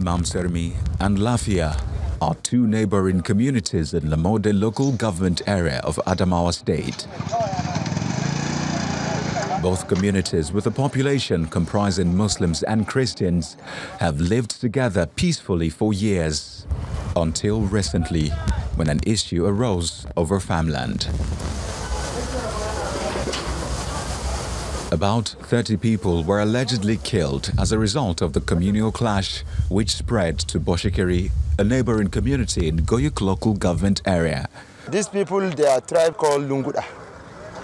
Mamsermi and Lafia are two neighboring communities in Lamurde local government area of Adamawa state. Both communities with a population comprising Muslims and Christians have lived together peacefully for years until recently when an issue arose over farmland. About 30 people were allegedly killed as a result of the communal clash which spread to Boshikiri, a neighboring community in Guyuk local government area. These people, they are tribe called Lunguda.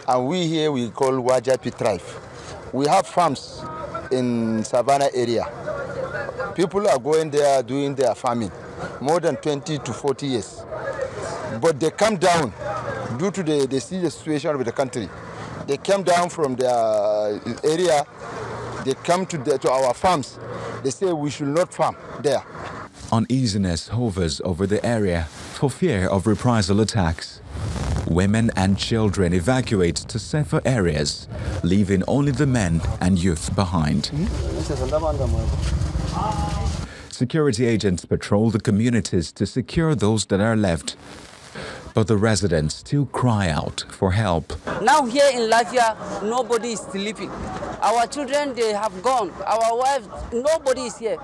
And we here, we call Wajapi tribe. We have farms in Savannah area. People are going there doing their farming, more than 20 to 40 years. But they come down due to the, they see the situation of the country. They came down from their uh, area, they come to, the, to our farms. They say we should not farm there. Uneasiness hovers over the area for fear of reprisal attacks. Women and children evacuate to safer areas, leaving only the men and youth behind. Security agents patrol the communities to secure those that are left but the residents still cry out for help. Now here in Lafia, nobody is sleeping. Our children, they have gone. Our wives, nobody is here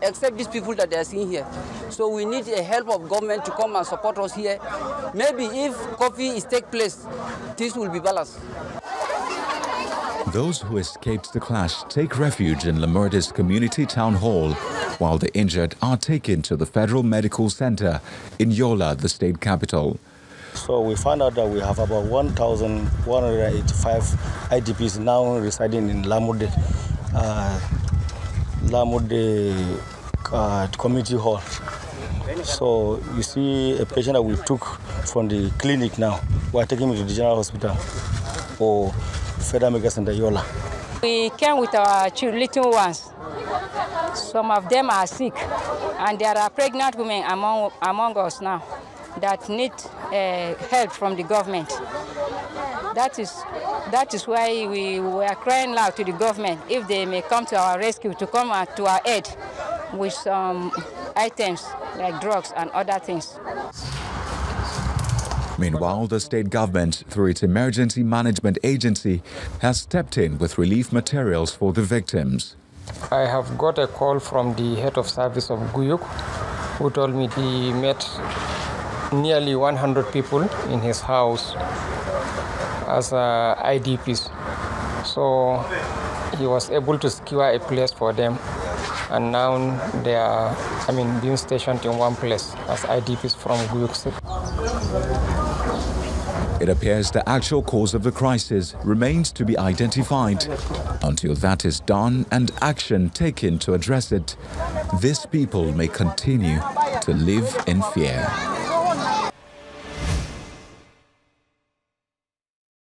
except these people that they are seeing here. So we need the help of government to come and support us here. Maybe if coffee is take place, this will be balanced. Those who escaped the clash take refuge in Lamurde's Community Town Hall, while the injured are taken to the Federal Medical Center in Yola, the state capital. So we found out that we have about 1,185 IDPs now residing in Lamurde, uh, Lamurde uh, Community Hall. So you see a patient that we took from the clinic now. We are taking him to the General Hospital for Federal Medical Center Yola. We came with our little ones. Some of them are sick, and there are pregnant women among, among us now that need uh, help from the government. That is, that is why we were crying loud to the government if they may come to our rescue, to come to our aid with some items like drugs and other things. Meanwhile, the state government, through its emergency management agency, has stepped in with relief materials for the victims. I have got a call from the head of service of Guyuk, who told me he met nearly 100 people in his house as uh, IDPs. So he was able to secure a place for them, and now they are, I mean, being stationed in one place as IDPs from Guyuk it appears the actual cause of the crisis remains to be identified. Until that is done and action taken to address it, these people may continue to live in fear.